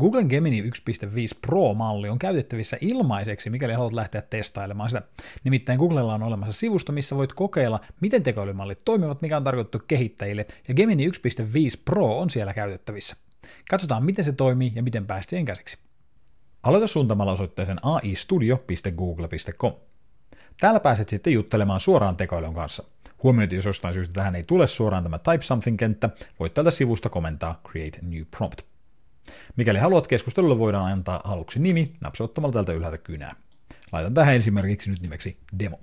Googlen Gemini 1.5 Pro-malli on käytettävissä ilmaiseksi, mikäli haluat lähteä testailemaan sitä. Nimittäin Googlella on olemassa sivusto, missä voit kokeilla, miten tekoälymallit toimivat, mikä on tarkoitettu kehittäjille, ja Gemini 1.5 Pro on siellä käytettävissä. Katsotaan, miten se toimii ja miten päästä siihen käsiksi. Aloita suuntamalla osoitteeseen aistudio.google.com. Täällä pääset sitten juttelemaan suoraan tekoälyn kanssa. Huomioiti, jos jostain syystä tähän ei tule suoraan tämä Type Something-kenttä, voit tältä sivusta komentaa Create New Prompt. Mikäli haluat keskustelulle, voidaan antaa aluksi nimi napsauttamalla tältä ylhäältä kynää. Laitan tähän esimerkiksi nyt nimeksi demo.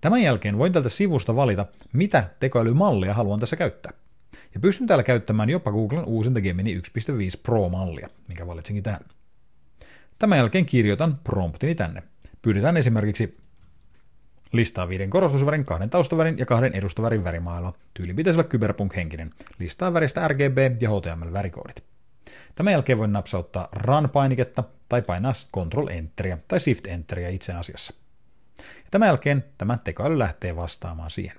Tämän jälkeen voin tältä sivusta valita, mitä tekoälymallia haluan tässä käyttää. Ja pystyn täällä käyttämään jopa Googlen uusinta Gemini 1.5 Pro-mallia, mikä valitsinkin tähän. Tämän jälkeen kirjoitan promptini tänne. Pyydetään esimerkiksi Listaa viiden korostusvärin, kahden taustavärin ja kahden edustavärin värimailla. Tyyli pitäisi olla kyberpunk-henkinen. Listaa väristä RGB ja HTML-värikoodit. Tämän jälkeen voin napsauttaa Run-painiketta tai painaa Ctrl-Enteria tai Shift-Enteria itse asiassa. Ja tämän jälkeen tämä tekoäly lähtee vastaamaan siihen.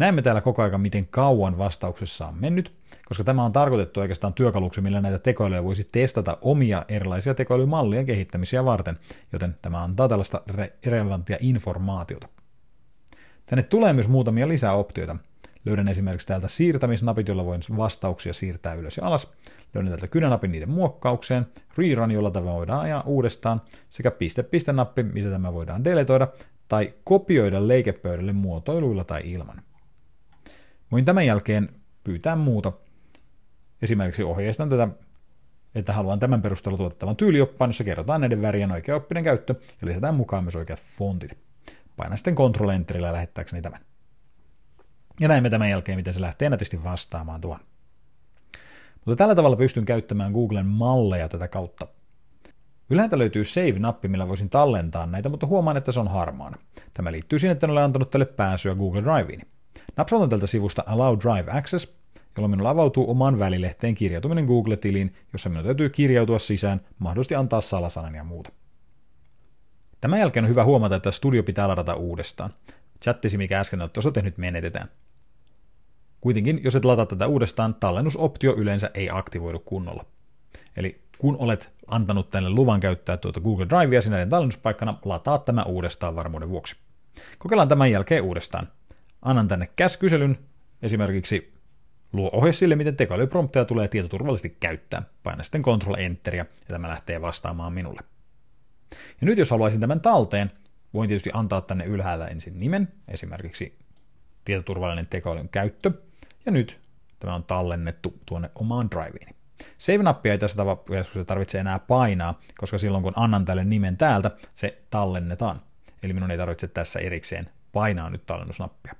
Näemme täällä koko ajan, miten kauan vastauksessa on mennyt, koska tämä on tarkoitettu oikeastaan työkaluksi, millä näitä tekoälyjä voisi testata omia erilaisia tekoälymallien kehittämisiä varten, joten tämä antaa tällaista re- relevanttia informaatiota. Tänne tulee myös muutamia lisäoptioita. Löydän esimerkiksi täältä siirtämisnapit, joilla voin vastauksia siirtää ylös ja alas. Löydän täältä kynänapin niiden muokkaukseen, rerun, jolla tämä voidaan ajaa uudestaan, sekä piste-piste-nappi, missä tämä voidaan deletoida, tai kopioida leikepöydälle muotoiluilla tai ilman. Voin tämän jälkeen pyytää muuta. Esimerkiksi ohjeistan tätä, että haluan tämän perusteella tuotettavan tyylioppaan, jossa kerrotaan näiden värien oikeaoppinen käyttö ja lisätään mukaan myös oikeat fontit. Painan sitten Ctrl Enterillä lähettääkseni tämän. Ja näemme tämän jälkeen, miten se lähtee nätisti vastaamaan tuon. Mutta tällä tavalla pystyn käyttämään Googlen malleja tätä kautta. Ylhäältä löytyy Save-nappi, millä voisin tallentaa näitä, mutta huomaan, että se on harmaana. Tämä liittyy siihen, että en ole antanut tälle pääsyä Google Driveen. Napsautan tältä sivusta Allow Drive Access, jolloin minulla avautuu oman välilehteen kirjautuminen Google-tiliin, jossa minun täytyy kirjautua sisään, mahdollisesti antaa salasanan ja muuta. Tämän jälkeen on hyvä huomata, että Studio pitää ladata uudestaan. Chattisi, mikä äsken olet tuossa tehnyt, menetetään. Kuitenkin, jos et lataa tätä uudestaan, tallennusoptio yleensä ei aktivoidu kunnolla. Eli kun olet antanut tänne luvan käyttää tuota Google Drivea sinä tallennuspaikkana, lataa tämä uudestaan varmuuden vuoksi. Kokeillaan tämän jälkeen uudestaan annan tänne käskyselyn, esimerkiksi luo ohje sille, miten tekoälyprompteja tulee tietoturvallisesti käyttää. Paina sitten Ctrl Enteria ja tämä lähtee vastaamaan minulle. Ja nyt jos haluaisin tämän talteen, voin tietysti antaa tänne ylhäällä ensin nimen, esimerkiksi tietoturvallinen tekoälyn käyttö, ja nyt tämä on tallennettu tuonne omaan driveini. Save-nappia ei tässä tapauksessa tarvitse enää painaa, koska silloin kun annan tälle nimen täältä, se tallennetaan. Eli minun ei tarvitse tässä erikseen painaa nyt tallennusnappia.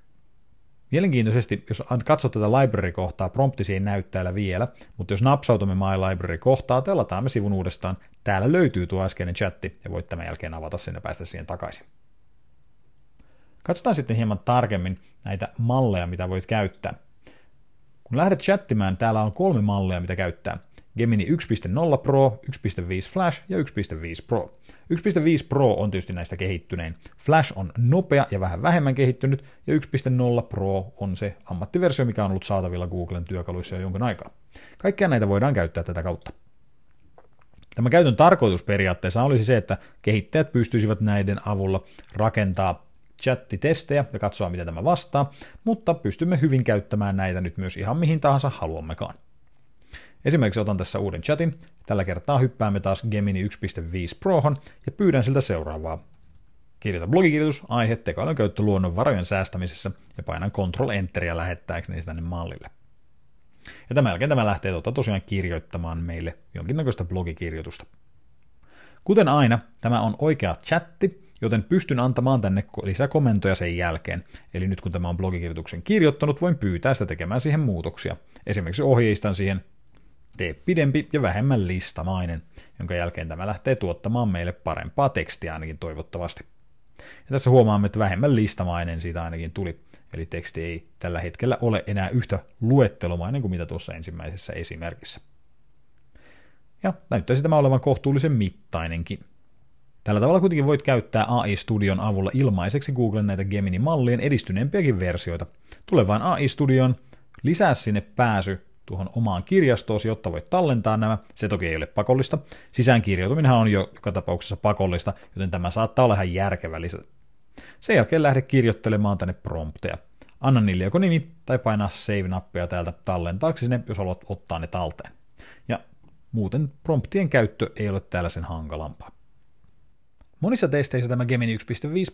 Mielenkiintoisesti, jos katsot tätä library-kohtaa, prompti siihen näyttää vielä, mutta jos napsautumme My Library-kohtaa, telataan me sivun uudestaan, täällä löytyy tuo äskeinen chatti, ja voit tämän jälkeen avata sen ja päästä siihen takaisin. Katsotaan sitten hieman tarkemmin näitä malleja, mitä voit käyttää. Kun lähdet chattimään, täällä on kolme mallia, mitä käyttää. Gemini 1.0 Pro, 1.5 Flash ja 1.5 Pro. 1.5 Pro on tietysti näistä kehittynein. Flash on nopea ja vähän vähemmän kehittynyt, ja 1.0 Pro on se ammattiversio, mikä on ollut saatavilla Googlen työkaluissa jo jonkin aikaa. Kaikkia näitä voidaan käyttää tätä kautta. Tämä käytön tarkoitus periaatteessa olisi se, että kehittäjät pystyisivät näiden avulla rakentaa chattitestejä ja katsoa, miten tämä vastaa, mutta pystymme hyvin käyttämään näitä nyt myös ihan mihin tahansa haluammekaan. Esimerkiksi otan tässä uuden chatin. Tällä kertaa hyppäämme taas Gemini 1.5 Prohon ja pyydän siltä seuraavaa. Kirjoita blogikirjoitus, aihe, tekoälyn käyttö luonnonvarojen säästämisessä ja painan Ctrl Enteria lähettääkseni tänne mallille. Ja tämän jälkeen tämä lähtee tota tosiaan kirjoittamaan meille jonkinnäköistä blogikirjoitusta. Kuten aina, tämä on oikea chatti, joten pystyn antamaan tänne lisäkomentoja sen jälkeen. Eli nyt kun tämä on blogikirjoituksen kirjoittanut, voin pyytää sitä tekemään siihen muutoksia. Esimerkiksi ohjeistan siihen Tee pidempi ja vähemmän listamainen, jonka jälkeen tämä lähtee tuottamaan meille parempaa tekstiä ainakin toivottavasti. Ja tässä huomaamme, että vähemmän listamainen siitä ainakin tuli, eli teksti ei tällä hetkellä ole enää yhtä luettelomainen kuin mitä tuossa ensimmäisessä esimerkissä. Ja näyttäisi tämä olevan kohtuullisen mittainenkin. Tällä tavalla kuitenkin voit käyttää AI Studion avulla ilmaiseksi Googlen näitä Gemini-mallien edistyneempiäkin versioita. Tule vain AI Studioon, lisää sinne pääsy tuohon omaan kirjastoosi, jotta voit tallentaa nämä. Se toki ei ole pakollista. Sisäänkirjautuminenhan on jo joka tapauksessa pakollista, joten tämä saattaa olla ihan järkevä lisä. Sen jälkeen lähde kirjoittelemaan tänne prompteja. Anna niille joko nimi tai painaa save-nappia täältä tallentaaksi sinne, jos haluat ottaa ne talteen. Ja muuten promptien käyttö ei ole täällä sen hankalampaa. Monissa testeissä tämä Gemini 1.5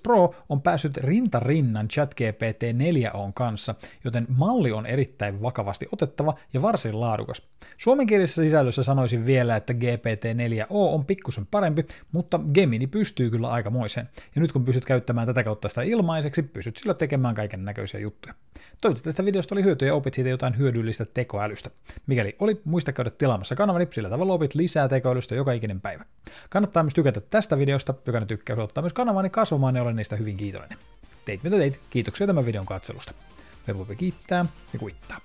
Pro on päässyt rinta rinnan ChatGPT 4o kanssa, joten malli on erittäin vakavasti otettava ja varsin laadukas. Suomenkielisessä sisällössä sanoisin vielä, että GPT-4o on pikkusen parempi, mutta Gemini pystyy kyllä aikamoiseen. Ja nyt kun pystyt käyttämään tätä kautta sitä ilmaiseksi, pystyt sillä tekemään kaiken näköisiä juttuja. Toivottavasti tästä videosta oli hyötyä ja opit siitä jotain hyödyllistä tekoälystä. Mikäli oli, muista käydä tilaamassa kanavani, sillä tavalla opit lisää tekoälystä joka ikinen päivä. Kannattaa myös tykätä tästä videosta, joka ne tykkää ottaa myös kanavani kasvamaan ja olen niistä hyvin kiitollinen. Teit mitä teit, kiitoksia tämän videon katselusta. Me voimme kiittää ja kuittaa.